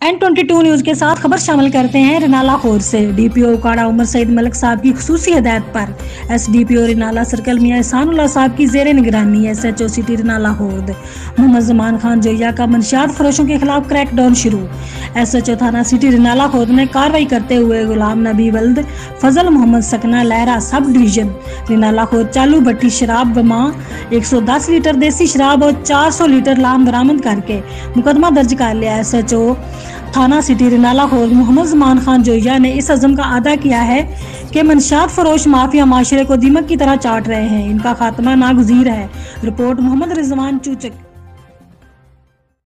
N twenty two news के साथ खबर शामिल करते हैं रिनाला खोर से। डीपीओ उकाड़ा उमर सईद मलिक साहब की खसूसी हदायत पर। S D P O Renala circle मियाँ एहसानुल्ला साहब की जेर निगरानी S H O city Renala होद मोहम्मद जमान खान जोया का मनशियात फरोशों के खिलाफ क्रैकडाउन शुरू। एस एच ओ थाना सिटी रिनाला खोद ने कार्रवाई करते हुए गुलाम नबी वल्द, फजल मोहम्मद सकना लहरा सब डिवीज़न। रिनाला खोद चालू भट्टी शराब बमा 110 लीटर देसी शराब और 400 लीटर लाम बरामद करके मुकदमा दर्ज कर लिया एस एच ओ थाना सिटी रिनाला खोर मोहम्मद जमान खान जोया ने इस अज़म का अदा किया है कि मनशात फरोश माफिया माशरे को दीमक की तरह चाट रहे हैं। इनका खात्मा नागजीर है। रिपोर्ट मोहम्मद रिजवान चूचक।